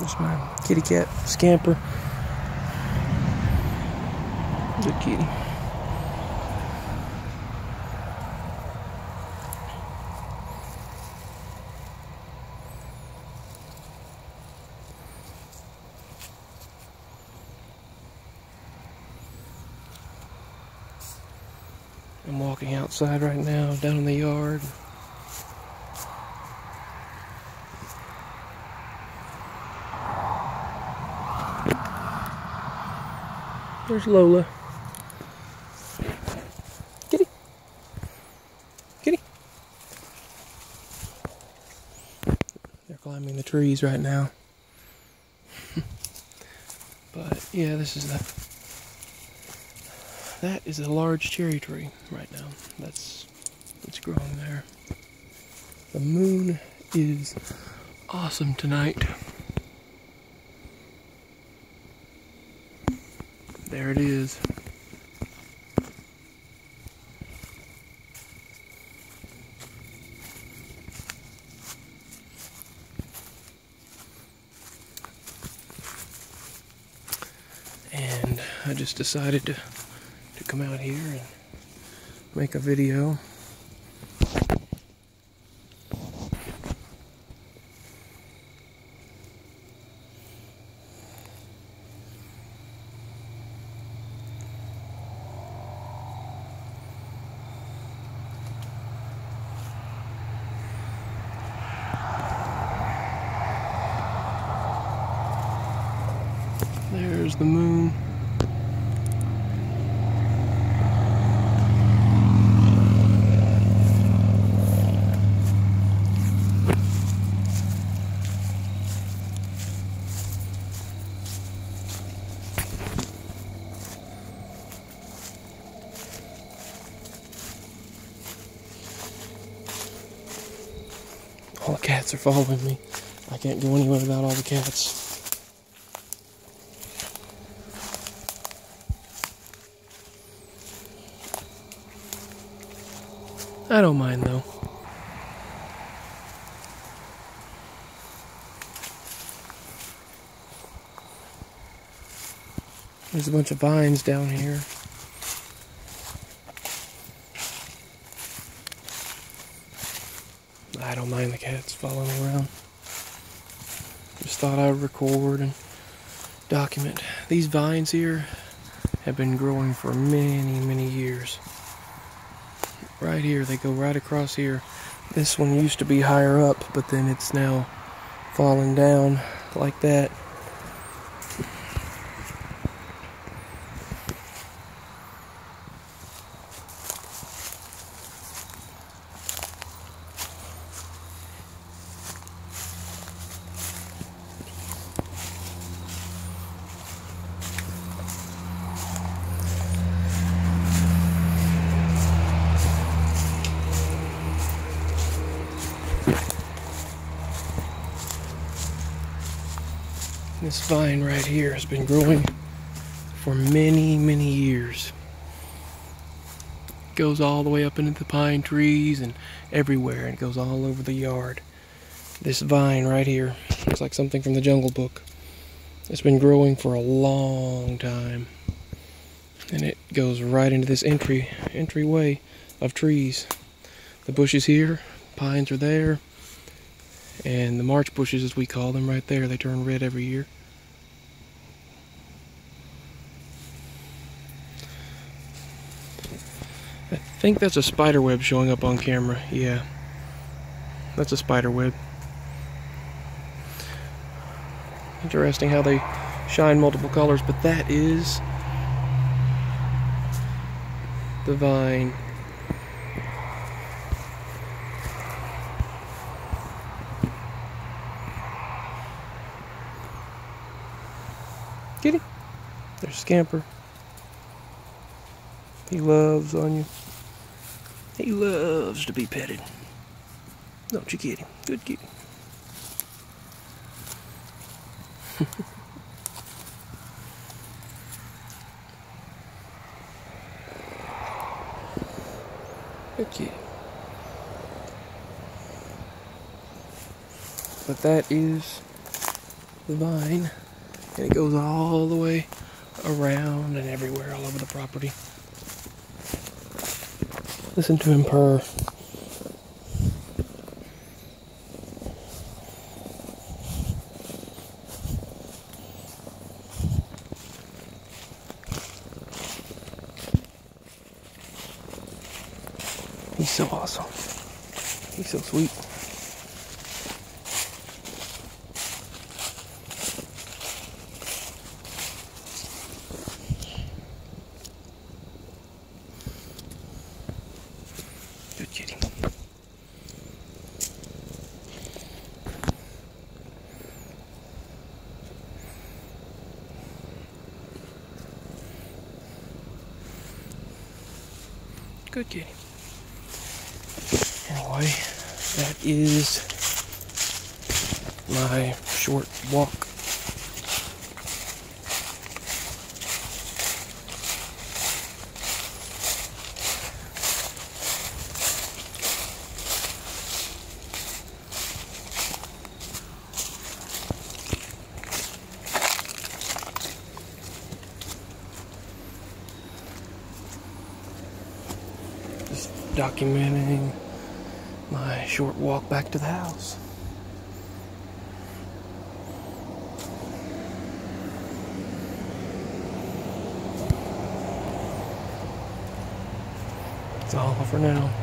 There's my kitty cat, Scamper. Good kitty. I'm walking outside right now, down in the yard. There's Lola. Kitty. Kitty. They're climbing the trees right now. but yeah, this is the that is a large cherry tree right now. That's it's growing there. The moon is awesome tonight. There it is. And I just decided to to come out here and make a video. There's the moon. All the cats are following me. I can't go anywhere without all the cats. I don't mind though. There's a bunch of vines down here. I don't mind the cats following around. Just thought I would record and document. These vines here have been growing for many, many years. Right here, they go right across here. This one used to be higher up, but then it's now falling down like that. This vine right here has been growing for many, many years. It goes all the way up into the pine trees and everywhere, and it goes all over the yard. This vine right here looks like something from the Jungle Book. It's been growing for a long time, and it goes right into this entry entryway of trees. The bushes here, pines are there, and the March bushes, as we call them, right there, they turn red every year. Think that's a spider web showing up on camera. Yeah, that's a spider web. Interesting how they shine multiple colors, but that is the vine. Kitty. There's Scamper. He loves on you. He loves to be petted. Don't you, kitty? Good kitty. Good kitty. But that is the vine, and it goes all the way around and everywhere, all over the property. Listen to him purr. He's so awesome. He's so sweet. Good kitty. Anyway, that is my short walk. Just documenting my short walk back to the house. That's all for now.